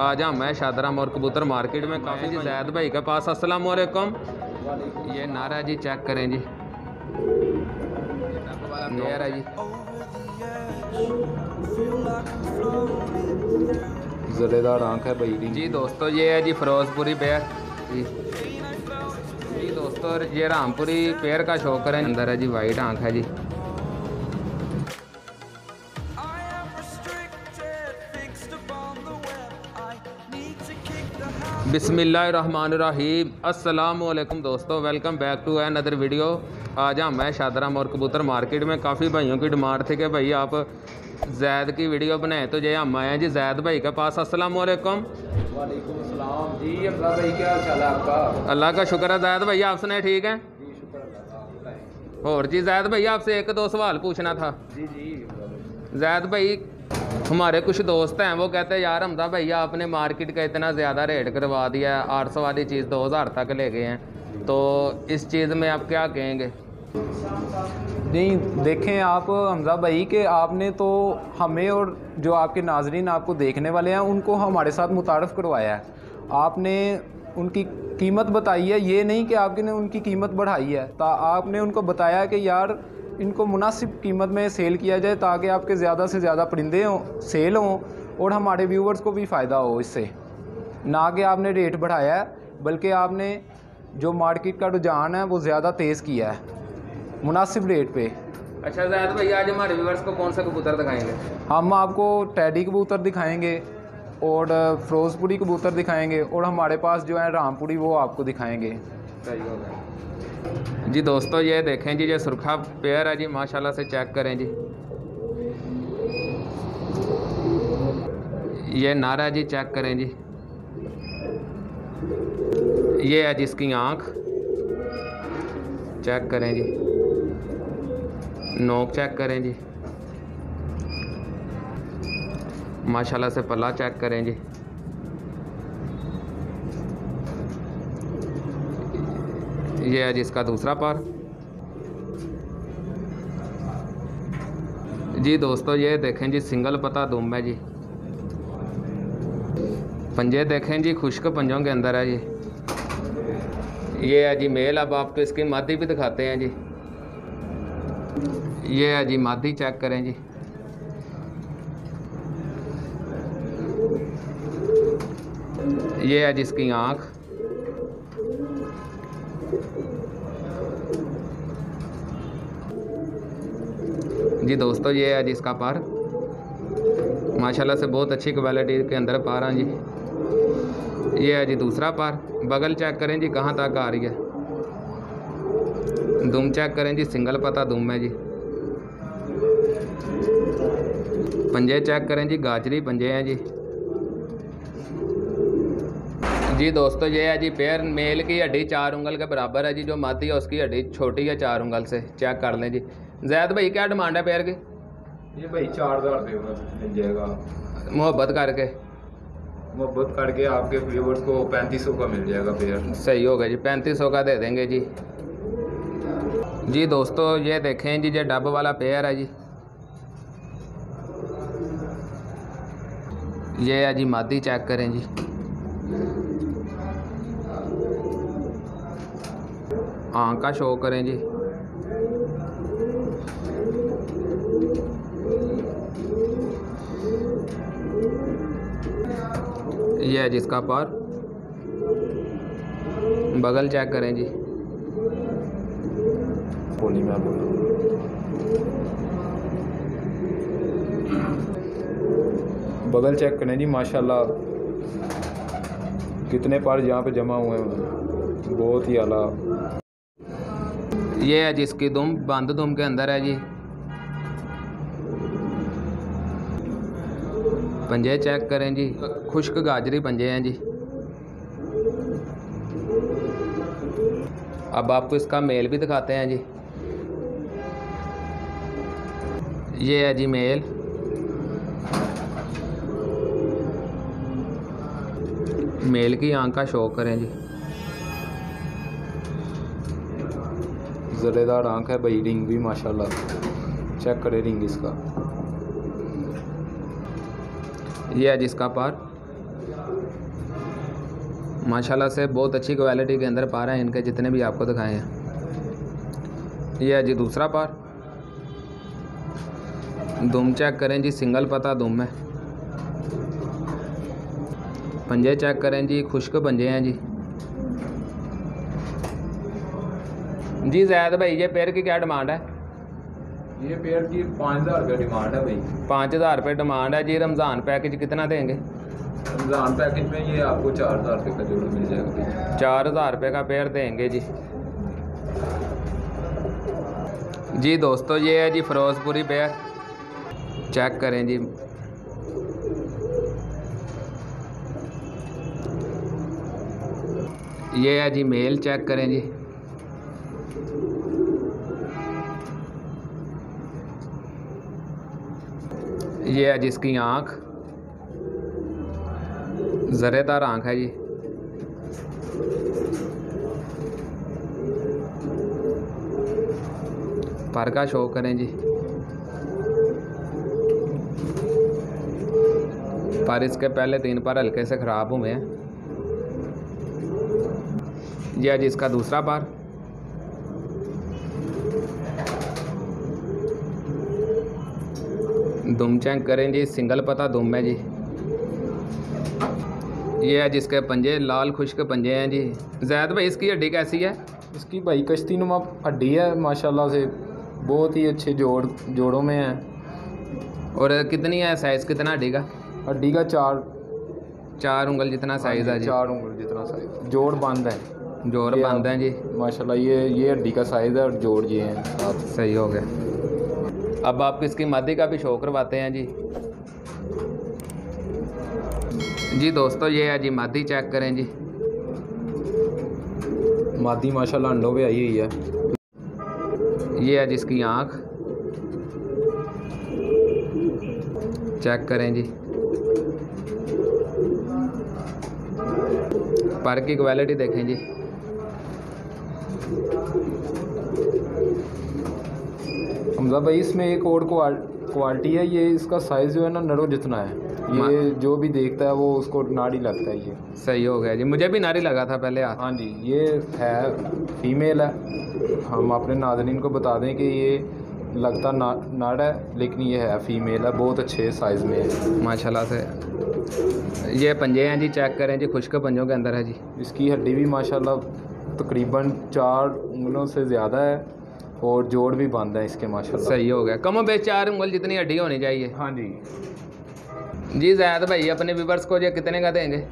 आज हम हैं शादराम और कबूतर मार्केट में। काफ़ी जी जैद भाई के पास अस्सलाम वालेकुम ये नारा जी चेक करें जी। है जी। जरेदार आँख है भाई जी। दोस्तों ये है जी फिरोजपुरी पेयर जी। जी दोस्तों ये रामपुरी पेयर का शो करें। अंदर है जी वाइट आँख है जी। बिसमीम अस्सलाम दोस्तों welcome back to another video आज हम हैं शादराम और कबूतर मार्केट में। काफ़ी भाइयों की डिमांड थी कि भाई आप जैद की वीडियो बनाए। तो ये हम आए हैं जी जैद भाई के पास। अस्सलाम वालेकुम जी अब्दुल्ला भाई क्या हाल है आपका? अल्लाह का शुक्र है। जैद भाई आप सुने ठीक है? और जी जैद भैया आपसे एक दो सवाल पूछना था। जी जी जैद भाई हमारे कुछ दोस्त हैं, वो कहते हैं, यार हमदा भैया, आपने मार्केट का इतना ज़्यादा रेट करवा दिया है, आठ सौ वाली चीज़ दो हज़ार तक ले गए हैं। तो इस चीज़ में आप क्या कहेंगे? नहीं, देखें आप हमजा भाई, कि आपने तो हमें और जो आपके नाजरीन आपको देखने वाले हैं, उनको हमारे साथ मुतारफ़ करवाया है। आपने उनकी कीमत बताई है, ये नहीं कि आपने उनकी कीमत बढ़ाई है। ता आपने उनको बताया कि, यार इनको मुनासिब कीमत में सेल किया जाए ताकि आपके ज़्यादा से ज़्यादा परिंदे हों सेल हों और हमारे व्यूवर्स को भी फ़ायदा हो इससे। ना कि आपने रेट बढ़ाया है बल्कि आपने जो मार्केट का रुझान है वो ज़्यादा तेज़ किया है मुनासिब रेट पे। अच्छा जैद भैया आज हमारे व्यूवर्स को कौन सा कबूतर दिखाएँगे? हम आपको टैडी कबूतर दिखाएँगे और फिरोजपुरी कबूतर दिखाएँगे और हमारे पास जो है रामपुरी वो आपको दिखाएँगे। सही जी दोस्तों, ये देखें जी, ये सुरखा पेयर है जी, माशाल्लाह से चेक करें जी। ये नारा जी चेक करें जी। ये है जिसकी आँख। चेक करें जी। नोक चेक करें जी। माशाल्लाह से पला चेक करें जी। ये है जिसका दूसरा पार। जी दोस्तों, ये देखें जी, सिंगल पता दुम है जी। पंजे देखें जी, खुश्क पंजों के अंदर है जी। ये है जी, मेल अब आपको इसकी मादी भी दिखाते हैं जी। ये है जी, मादी चेक करें जी। ये है जिसकी आँख। जी दोस्तों, ये है जिसका पार। माशाल्लाह से बहुत अच्छी क्वालिटी के अंदर पार हैं जी। ये है जी दूसरा पार। बगल चेक करें जी कहाँ तक आ रही है। दुम चेक करें जी सिंगल पता दुम है जी। पंजे चेक करें जी, गाजरी पंजे हैं जी। जी दोस्तों ये है जी पेयर मेल की हड्डी चार उंगल के बराबर है जी जो मादी है उसकी हड्डी छोटी है चार उंगल से। चेक कर लें जी। जैद भाई क्या डिमांड है पेयर की? ये भाई चार हज़ार मिल जाएगा। मोहब्बत करके। मोहब्बत करके आपके व्यूवर्स को पैंतीस का मिल जाएगा पेयर सही होगा जी पैंतीस सौ का दे देंगे जी। जी दोस्तों ये देखें जी ये डब वाला पेयर है जी। ये है जी मादी चेक करें जी। आँख का शो करें जी। ये है जिसका पार। बगल चेक करें जी। बोली मैं बगल चेक करें जी, माशाल्लाह। कितने पार यहाँ पे जमा हुए हैं। बहुत ही आला। ये है जिसकी दुम, बंद दुम के अंदर है जी। पंजे चेक करें जी। खुश्क गाजरी पंजे हैं जी। अब आपको इसका मेल भी दिखाते हैं जी। ये है जी मेल। मेल की आँख का शो करें जी। ज़रेदार आँख है भाई, रिंग भी माशाल्लाह। चेक करें रिंग इसका। ये है जिसका पार। माशाल्लाह से बहुत अच्छी क्वालिटी के अंदर पार हैं, इनके जितने भी आपको दिखाए हैं। ये है जी दूसरा पार। दुम चेक करें जी सिंगल पता दुम है पंजे चेक करें जी, खुश्क पंजे हैं जी। जी जैद भाई ये पेड़ की क्या डिमांड है? ये पेड़ की पाँच हज़ार रुपये डिमांड है भाई। पाँच हज़ार रुपये डिमांड है जी रमज़ान पैकेज कितना देंगे? रमज़ान पैकेज में ये आपको चार हज़ार रुपये का जोड़ा मिल जाएगा चार हज़ार रुपये का पेड़ देंगे जी। जी दोस्तों ये है जी फिरोजपुरी पेड़ चेक करें जी। ये है जी मेल चेक करें जी। ये है जिसकी आँख। ज़रेदार आँख है जी। पर का शो करें जी। पर इसके पहले तीन पर हल्के से ख़राब हुए हैं। यह जी इसका दूसरा बार। दुम चेक करें जी सिंगल पता दुम है जी। ये है जिसके पंजे लाल खुश्क पंजे हैं जी। जैद भाई इसकी हड्डी कैसी है? इसकी भाई कश्ती नुमा हड्डी है माशाल्लाह से बहुत ही अच्छे जोड़ जोड़ों में है। और कितनी है साइज़ कितना हड्डी का? हड्डी का चार। चार उंगल जितना साइज़ है जी। चार उंगल जितना साइज़ जोड़ बंद है। जोड़ बंद है जी। माशाल्लाह ये ये हड्डी का साइज़ है और जोड़ ये हैं। आप सही हो गया। अब आप इसकी मादी का भी शो करवाते हैं जी? जी दोस्तों ये है जी मादी चेक करें जी। मादी माशाल्लाह अंडों पे आई हुई है। ये है जिसकी आँख। चेक करें जी। पर की क्वालिटी देखें जी। हमजा भाई इसमें एक और क्वालिटी है ये इसका साइज़ जो है ना नरो जितना है। ये जो भी देखता है वो उसको नाड़ी लगता है ये। सही हो गया जी। मुझे भी नाड़ी लगा था पहले हाँ जी ये है फीमेल है। हम अपने नाजरीन को बता दें कि ये लगता ना नाड़ है लेकिन ये है फीमेल है। बहुत अच्छे साइज़ में है। माशाल्लाह से। ये पंजे हैं जी चेक करें जी। खुश्क पंजों के अंदर है जी। इसकी हड्डी भी माशाल्लाह तकरीबन चार उंगलों से ज़्यादा है। और जोड़ भी बंद है इसके माशाल्लाह। सही हो गया। कमो बेच चार उंगल जितनी हड्डी होनी चाहिए। हाँ जी। जी जैद भाई अपने व्यूवर्स को ये कितने का देंगे?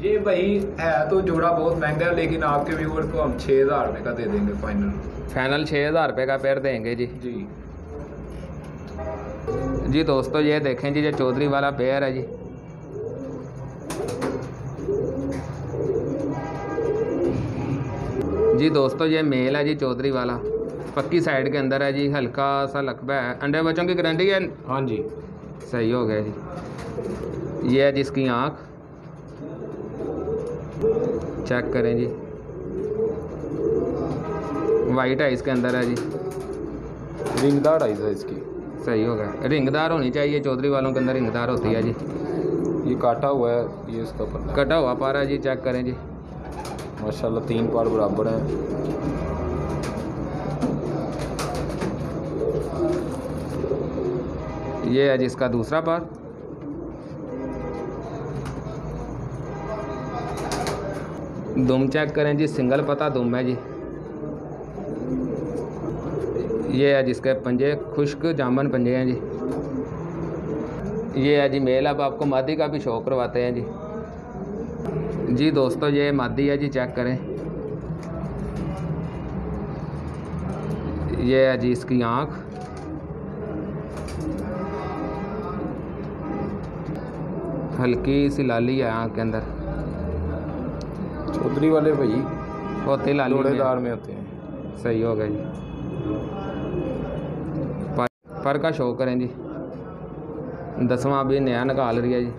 ये भाई है तो जोड़ा बहुत महँगा है लेकिन आपके व्यूअर को हम छः हज़ार रुपये का दे देंगे फाइनल फाइनल छः हज़ार रुपये का पेड़ देंगे जी। जी। जी दोस्तों ये देखें जी ये चौधरी वाला पेड़ है जी। जी दोस्तों ये मेल है जी चौधरी वाला। पक्की साइड के अंदर है जी हल्का सा लकबा है। अंडे बच्चों की गारंटी है? हाँ जी। सही हो गया जी। ये है जिसकी आँख। चेक करें जी। वाइट आइस के अंदर है जी। रिंगदार आइस है इसकी। सही हो गया। रिंगदार होनी चाहिए चौधरी वालों के अंदर रिंगदार होती है जी। ये काटा हुआ है ये इसका कटा हुआ पारा जी चेक करें जी। माशाल्लाह तीन पार बराबर हैं। ये है जिसका दूसरा पार दुम चेक करें जी सिंगल पता दुम है जी। ये है जिसके पंजे, खुश्क जामन पंजे हैं जी। ये है जी मेल, अब आपको मादी का भी शो करवाते हैं जी। जी दोस्तों, ये मादी है जी चेक करें। ये है जी इसकी आँख। हल्की सी लाली है आँख के अंदर। चौधरी वाले भाई होती लाली में। में होते हैं। सही हो गया जी। पर, पर का शो करें जी। दसवां अभी नया निकाल रही है जी।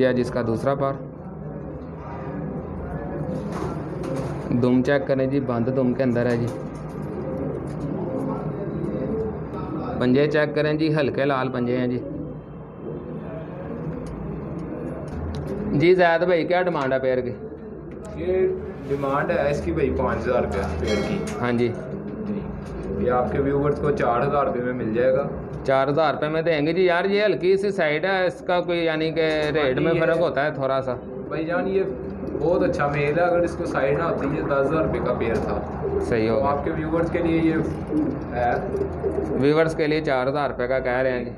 यह है जिसका दूसरा पार। दुम चेक करें जी बंद दुम के अंदर है जी। पंजे चेक करें जी हल्के लाल पंजे हैं जी जी जैद भाई क्या डिमांड है पेयर की ये डिमांड है इसकी भाई पाँच हज़ार रुपया पेड़ की हाँ जी जी ये आपके व्यूवर्स को चार हज़ार रुपये में मिल जाएगा चार हज़ार रुपये में देंगे जी यार ये हल्की सी साइड है इसका कोई यानी कि रेट में फ़र्क होता है थोड़ा सा भाई जान ये बहुत अच्छा मेल है अगर इसको साइड ना होती ये दस हज़ार रुपये का पेयर था। सही हो तो होगा आपके व्यूवर्स के लिए ये है। व्यूवर्स के लिए चार हज़ार रुपये का कह रहे हैं जी।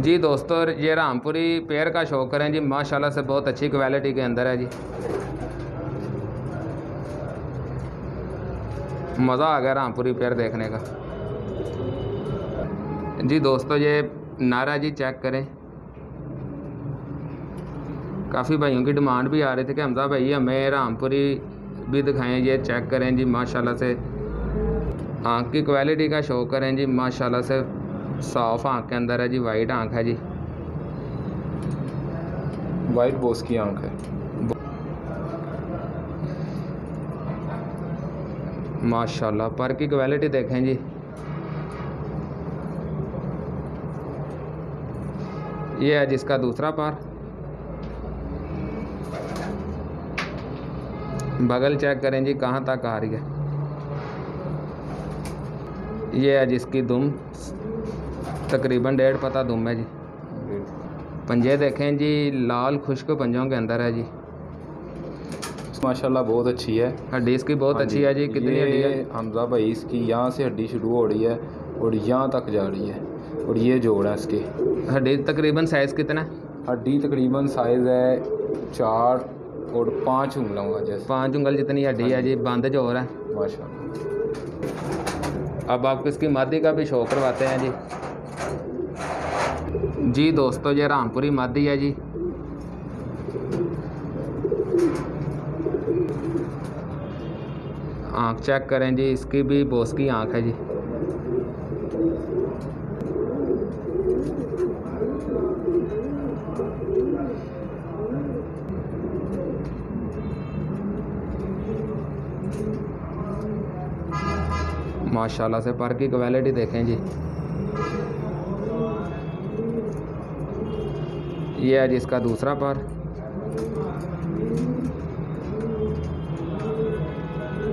जी दोस्तों ये रामपुरी पेयर का शौक करें जी। माशाल्लाह से बहुत अच्छी क्वालिटी के अंदर है जी। मज़ा आ गया रामपुरी पेयर देखने का। जी दोस्तों ये नारा जी चेक करें। काफ़ी भाइयों की डिमांड भी आ रही थी कि हमजा भाई, हमें रामपुरी भी दिखाएँ, ये चेक करें जी, माशाल्लाह से। आँख की क्वालिटी का शो करें जी, माशाल्लाह से। साफ़ आँख के अंदर है जी वाइट आँख है जी। वाइट बोस की आँख है। माशाल्लाह, पर की क्वालिटी देखें जी। ये है जिसका दूसरा पार। बगल चेक करें जी कहाँ तक आ रही है? ये है जिसकी दुम तकरीबन डेढ़ पता दुम है जी। पंजे देखें जी लाल खुश्क पंजों के अंदर है जी। माशाल्लाह बहुत अच्छी है। हड्डी इसकी बहुत हाँ अच्छी है जी कितनी हड्डी है? हमजा भाई इसकी यहाँ से हड्डी शुरू हो रही है और यहाँ तक जा रही है और ये जोड़ है इसके। हड्डी तकरीबन साइज़ कितना? है हड्डी तकरीबन साइज़ है चार और पाँच उंगलों का जैसे। पाँच उंगल जितनी हड्डी है जी। बंद जो हो है। माशाल्लाह। अब आपको इसकी मादी का भी शो करवाते हैं जी। जी दोस्तों ये रामपुरी मादी है जी। आँख चेक करें जी इसकी भी बोस की आँख है जी। माशाल्लाह से, पर की क्वालिटी देखें जी। ये है जिसका दूसरा पर।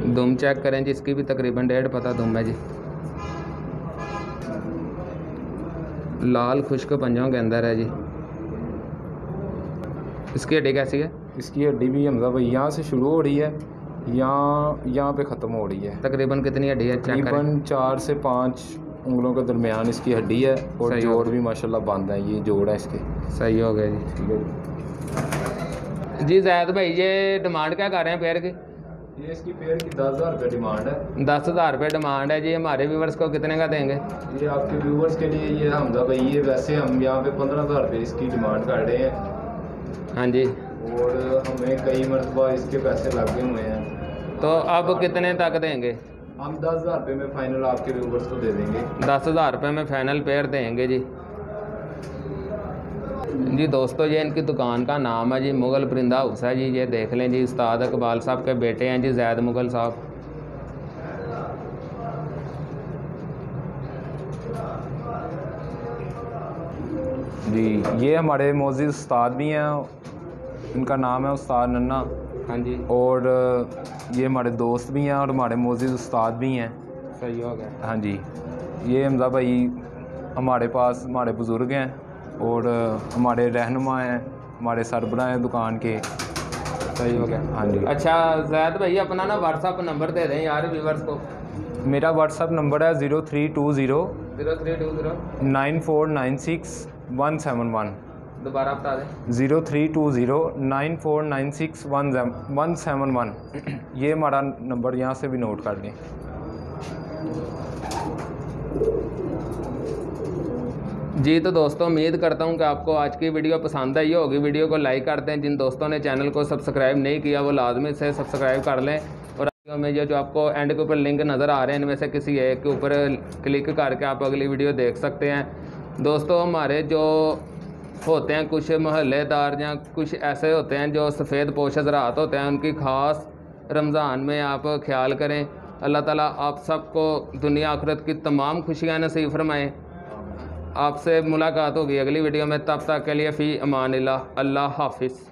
दुम चेक करें जी, इसकी भी तकरीबन डेढ़ पता दुम है जी। लाल खुश्क पंजों के अंदर है जी। इसकी हड्डी कैसी है? इसकी हड्डी भी हमजा भाई यहाँ से शुरू हो रही है। यहाँ यहाँ पे ख़त्म हो रही है। तकरीबन कितनी हड्डी है? तकरीबन चार से पाँच उंगलों के दरमियान इसकी हड्डी है और जोड़ भी माशाल्लाह बंद है ये जोड़ है इसके। सही हो गया जी। ठीक है जी जैद भाई ये डिमांड क्या कर रहे हैं पेयर की? ये इसकी पेयर की दस हज़ार रुपये डिमांड है। दस हज़ार रुपये डिमांड है जी हमारे व्यूवर्स को कितने का देंगे? ये आपके व्यूवर्स के लिए ये हमजा भाई ये वैसे हम यहाँ पे पंद्रह हज़ार रुपये इसकी डिमांड कर रहे हैं। हाँ जी। और हमें कई मरतबा इसके पैसे लगे हुए हैं। तो अब कितने तक देंगे? हम दस हज़ार रुपये में फाइनल आपके व्यूवर्स को दे देंगे। दस हज़ार रुपये में फाइनल पेयर देंगे जी। जी दोस्तों ये इनकी दुकान का नाम है जी मुग़ल परिंदा हाउस है जी। ये देख लें जी उस्ताद इकबाल साहब के बेटे हैं जी जैद मुग़ल साहब। जी ये हमारे मोजिद उस्ताद भी हैं। इनका नाम है उस्ताद नन्ना। हाँ जी। और ये हमारे दोस्त भी हैं और हमारे मोजिद उस्ताद भी हैं। सही हो गया। हाँ जी। ये हमजा भाई हमारे पास हमारे बुज़ुर्ग हैं और हमारे रहनुमा हैं हमारे सरबरा हैं दुकान के। सही हो गया। हाँ जी। अच्छा जैद भाई अपना ना व्हाट्सअप नंबर दे दें यार व्यूवर्स को। मेरा व्हाट्सअप नंबर है zero three two zero zero three two zero. Nine four nine six one seven one. दोबारा बता दें। Zero three two zero nine four nine six one one seven one. ये हमारा नंबर यहाँ से भी नोट कर लें जी तो दोस्तों, उम्मीद करता हूँ कि आपको आज की वीडियो पसंद आई होगी। वीडियो को लाइक कर दें जिन दोस्तों ने चैनल को सब्सक्राइब नहीं किया, वो लाजमी से सब्सक्राइब कर लें। और में ये जो आपको एंड के ऊपर लिंक नज़र आ रहे हैं, इनमें से किसी एक के ऊपर क्लिक करके आप अगली वीडियो देख सकते हैं। दोस्तों, हमारे जो होते हैं कुछ महल्लेदार या कुछ ऐसे होते हैं जो सफ़ेद पोश हजरात होते हैं, उनकी ख़ास रमज़ान में आप ख्याल करें। अल्लाह ताला आप सबको दुनिया आखरत की तमाम खुशियाँ नसीब फरमाएँ। आपसे मुलाकात होगी अगली वीडियो में, तब तक के लिए फ़ी अमान अल्लाह हाफिज़।